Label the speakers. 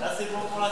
Speaker 1: Là, c'est bon pour la